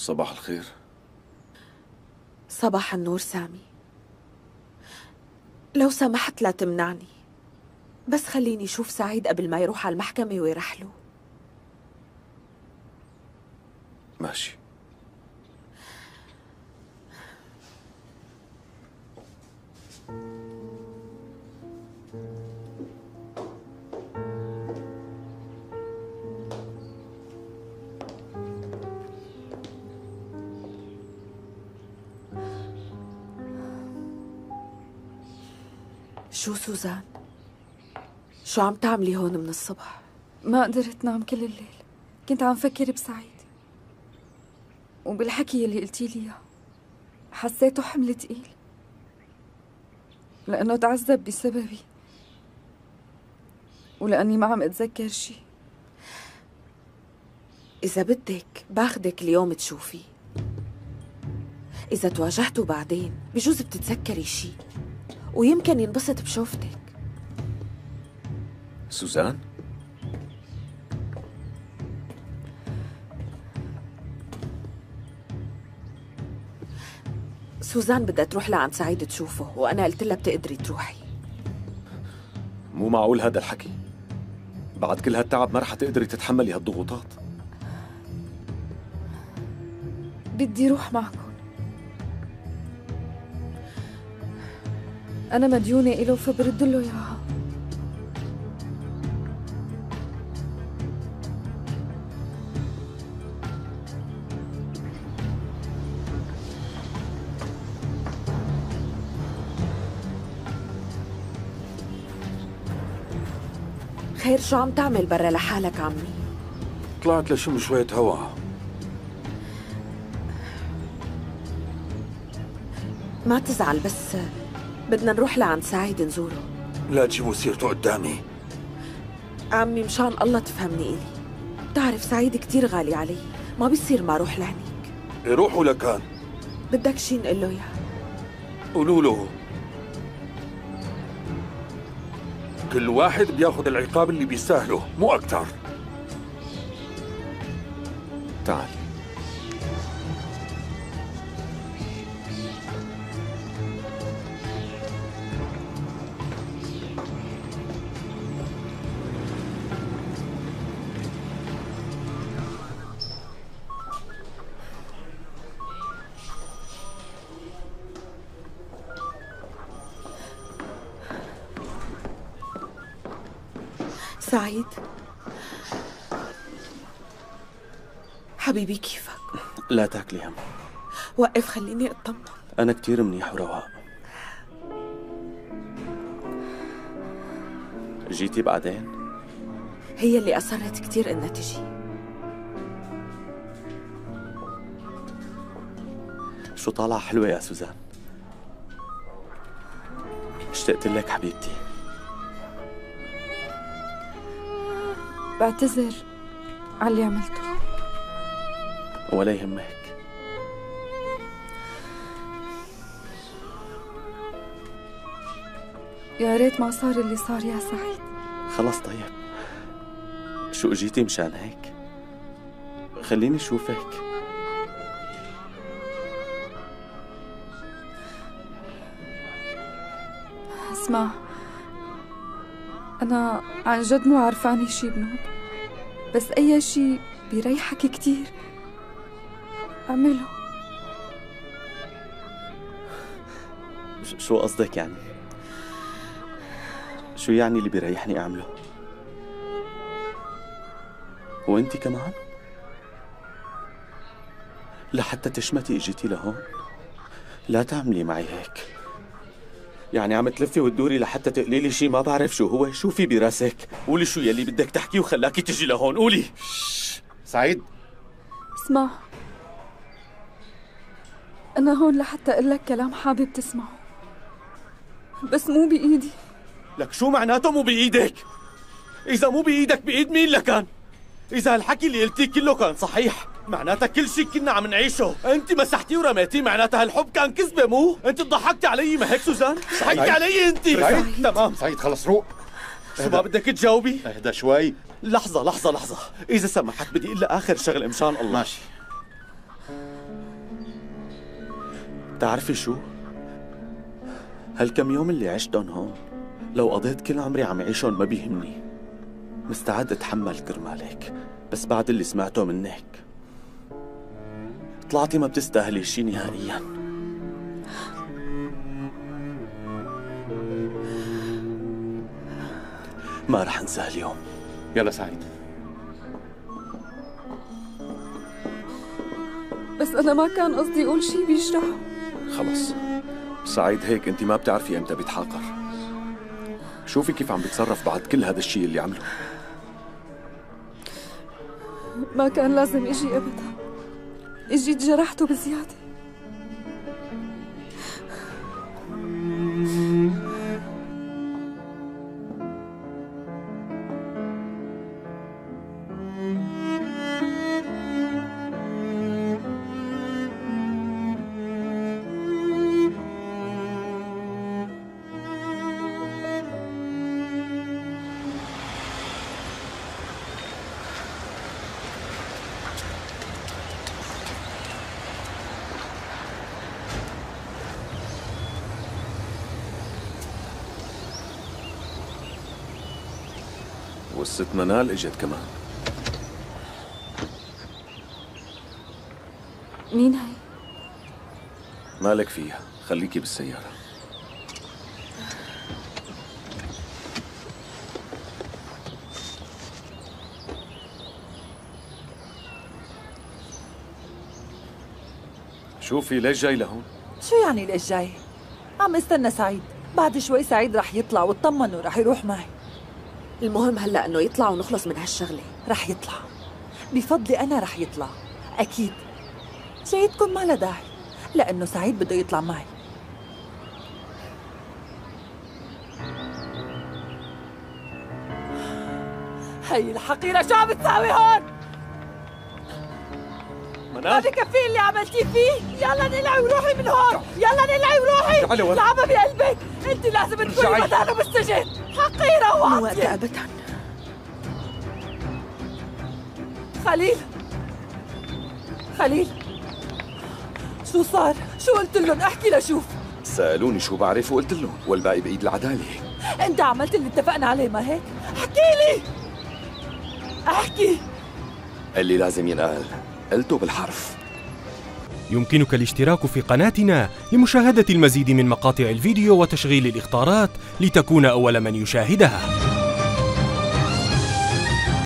صباح الخير. صباح النور سامي. لو سمحت لا تمنعني بس خليني أشوف سعيد قبل ما يروح على المحكمة ويرحله ماشي. شو سوزان؟ شو عم تعملي هون من الصبح؟ ما قدرت نام كل الليل. كنت عم فكر بسعيد. وبالحكي اللي قلتي لي إياه حسيته حمل تقيل. لأنه تعذب بسببي. ولأني ما عم أتذكر شي. إذا بدك باخدك اليوم تشوفيه. إذا تواجهتوا بعدين بجوز بتتذكري شي. ويمكن ينبسط بشوفتك. سوزان؟ سوزان بدها تروح لعند سعيد تشوفه وأنا قلت لها بتقدري تروحي. مو معقول هذا الحكي؟ بعد كل هالتعب ما رح تقدري تتحملي هالضغوطات. بدي روح معكم. أنا مديونة إله فبرد له إياها خير شو عم تعمل برا لحالك عمي؟ طلعت لشم شوية هوا ما تزعل بس بدنا نروح لعند سعيد نزوره. لا تجيبوا سيرته قدامي. عمي مشان الله تفهمني إلي. بتعرف سعيد كتير غالي علي. ما بيصير ما أروح لهنيك. روحوا لكان. بدك شي نقول له إياه. قولوا له. كل واحد بياخذ العقاب اللي بيستاهله مو أكتر. تعال. سعيد. حبيبي كيفك؟ لا تاكلي هم. وقف خليني أطمن. أنا كتير منيح ورواق. جيتي بعدين؟ هي اللي أصرت كتير إنها تجي. شو طالعة حلوة يا سوزان؟ اشتقت لك حبيبتي. بعتذر على اللي عملته. ولا يهمك. يا ريت ما صار اللي صار يا سعيد. خلص طيب. شو اجيتي مشان هيك؟ خليني اشوفك اسمع أنا عن جد مو عرفاني شي بنوب بس أي شي بيريحك كتير أعمله. شو قصدك يعني؟ شو يعني اللي بيريحني أعمله؟ وانت كمان؟ لحتى تشمتي اجيتي لهون لا تعملي معي هيك. يعني عم تلفي وتدوري لحتى تقولي لي شيء ما بعرف شو هو. شو في براسك؟ قولي شو يلي بدك تحكيه وخلاكي تجي لهون قولي. سعيد. اسمع. أنا هون لحتى أقول لك كلام حابب تسمعه. بس مو بإيدي. لك شو معناته مو بإيدك؟ إذا مو بإيدك بإيد مين لكان؟ إذا الحكي اللي قلتيه كله كان صحيح. معناتها كل شيء كنا عم نعيشه. انت مسحتيه ورميتيه معناتها هالحب كان كذبه مو؟ انت ضحكتي علي ما هيك سوزان؟ ضحكتي علي انت. سعيد. تمام. سعيد خلص روق. شو ما بدك تجاوبي؟ اهدى شوي. لحظة لحظة لحظة. إذا سمحت بدي أقول لها آخر شغلة مشان الله. ماشي. بتعرفي شو؟ هالكم يوم اللي عشتهم هون لو قضيت كل عمري عم عيشهم ما بيهمني. مستعد أتحمل كرمالك بس بعد اللي سمعته منك. طلعتي ما بتستاهلي شي نهائيا. ما رح انسى اليوم. يلا سعيد. بس أنا ما كان قصدي أقول شي بيجرحه خلص. سعيد هيك انت ما بتعرفي إمتى بيتحاقر شوفي كيف عم بيتصرف بعد كل هذا الشيء اللي عمله. ما كان لازم إجي أبدا. إجيت جرحته بزيادة. والست منال إجت كمان مين هي؟ مالك فيها خليكي بالسيارة شوفي ليش جاي لهون؟ شو يعني ليش جاي؟ عم استنى سعيد بعد شوي سعيد رح يطلع واطمن ورح يروح معي المهم هلأ إنه يطلع ونخلص من هالشغلة. رح يطلع. بفضلي أنا رح يطلع. أكيد. جايتكم ما لها داعي. لأنه سعيد بده يطلع معي. هي الحقيرة شو عم بتساوي هون؟ ما منال بكفي اللي عملتيه فيه؟ يلا نلعي وروحي من هون. يلا نلعي وروحي تعالي ورا. لعبة بقلبك أنت لازم تكوني. مكانه بالسجن حقيرة مو وعاطية وقتها ابدا خليل. خليل. شو صار؟ شو قلت لهم؟ احكي لشوف. سألوني شو بعرف وقلت لهم. والباقي بإيد العدالة. انت عملت اللي اتفقنا عليه ما هيك؟ احكي لي. احكي. اللي لازم ينقال. قلته بالحرف. يمكنك الاشتراك في قناتنا لمشاهدة المزيد من مقاطع الفيديو وتشغيل الإخطارات لتكون أول من يشاهدها.